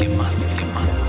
quemando, quemando.